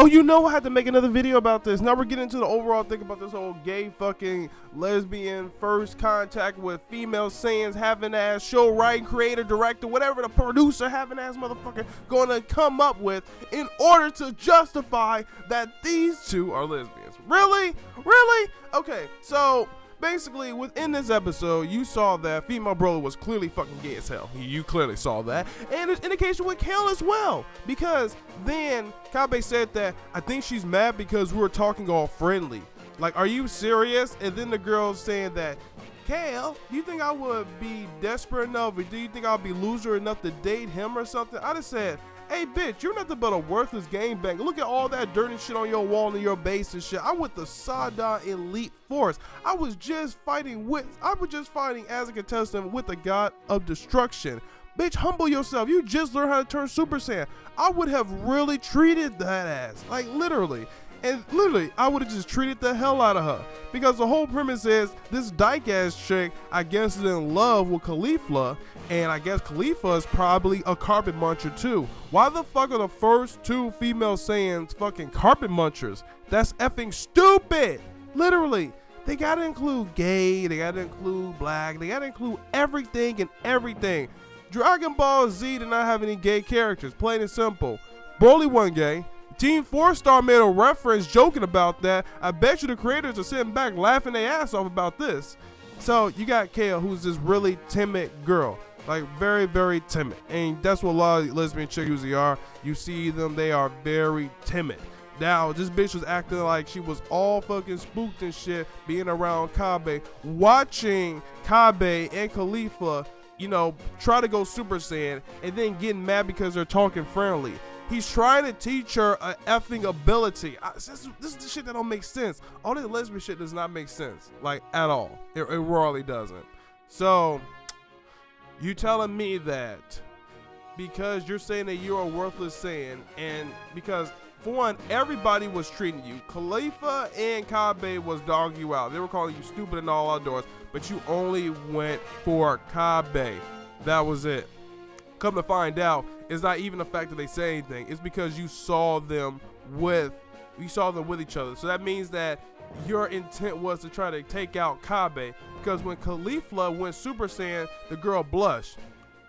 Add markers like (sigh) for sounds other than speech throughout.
Oh, you know I had to make another video about this. Now we're getting into the overall thing about this whole gay fucking lesbian first contact with female Saiyans having ass show writing, creator, director, whatever the producer having ass motherfucker gonna come up with in order to justify that these two are lesbians. Really? Really? Okay, so basically within this episode you saw that female Broly was clearly fucking gay as hell. You clearly saw that. And there's indication with Kale as well. Because then Cabba said that I think she's mad because we were talking all friendly. Like are you serious? And then the girl's saying that Kale, do you think I would be desperate enough? Or do you think I'll be loser enough to date him or something? I just said, Hey, bitch, you're nothing but a worthless game bank. Look at all that dirty shit on your wall and your base and shit. I went the Sada Elite Force. I was just fighting with, I was just fighting as a contestant with the God of Destruction. Bitch, humble yourself. You just learned how to turn Super Saiyan. I would have really treated that ass. Like, literally. And literally, I would have just treated the hell out of her. Because the whole premise is this dyke ass chick, I guess, is in love with Caulifla. And I guess Caulifla is probably a carpet muncher too. Why the fuck are the first two female Saiyans fucking carpet munchers? That's effing stupid. Literally. They gotta include gay, they gotta include black, they gotta include everything and everything. Dragon Ball Z did not have any gay characters, plain and simple. Broly wasn't gay. Team 4 Star made a reference joking about that. I bet you the creators are sitting back laughing their ass off about this. So you got Kale, who's this really timid girl. Like very, very timid. And that's what a lot of lesbian chicks usually are. You see them, they are very timid. Now, this bitch was acting like she was all fucking spooked and shit, being around Cabba, watching Cabba and Caulifla, you know, try to go Super Saiyan, and then getting mad because they're talking friendly. He's trying to teach her a effing ability. I, this, this, is the shit that don't make sense. All this lesbian shit does not make sense, like at all. It, it really doesn't. So, you telling me that because you're saying that you're a worthless Saiyan, and because for one, everybody was treating you. Caulifla and Cabba was dogging you out. They were calling you stupid and all outdoors, but you only went for Cabba. That was it. Come to find out, it's not even the fact that they say anything. It's because you saw them with, you saw them with each other. So that means that your intent was to try to take out Cabba. Because when Caulifla went Super Saiyan, the girl blushed.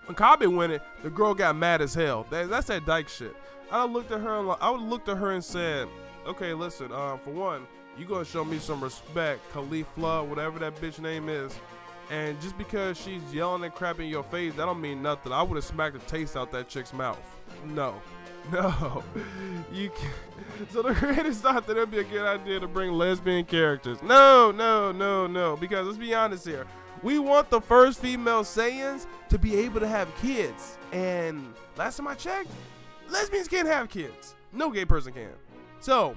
When Cabba went it, the girl got mad as hell. That, that's that dyke shit. I looked at her. I would looked at her and said, "Okay, listen. Uh, for one, you gonna show me some respect, Caulifla, whatever that bitch name is." And just because she's yelling and crap in your face, that don't mean nothing. I would have smacked the taste out that chick's mouth. No. (laughs) No. You can So the creators thought that it'd be a good idea to bring lesbian characters. No, no, no, no. Because let's be honest here. We want the first female Saiyans to be able to have kids. And last time I checked, lesbians can't have kids. No gay person can. So,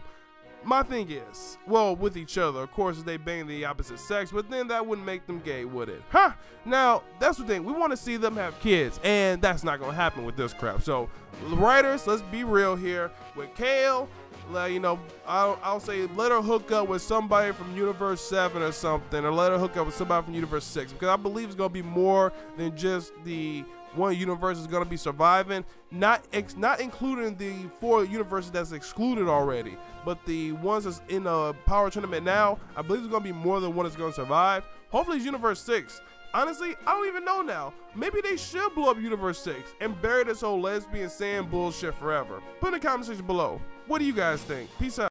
my thing is, well, with each other, of course, if they bang the opposite sex, but then that wouldn't make them gay, would it? Huh? Now, that's the thing. We want to see them have kids, and that's not going to happen with this crap. So, writers, let's be real here. With Kale, you know, I'll, I'll, say let her hook up with somebody from Universe 7 or something, or let her hook up with somebody from Universe 6, because I believe it's going to be more than just the one universe is going to be surviving, not ex- not including the four universes that's excluded already, but the ones that's in a power tournament now. I believe there's going to be more than one that's going to survive. Hopefully, it's Universe Six. Honestly, I don't even know now. Maybe they should blow up Universe 6 and bury this whole lesbian Saiyan bullshit forever. Put in the comment section below. What do you guys think? Peace out.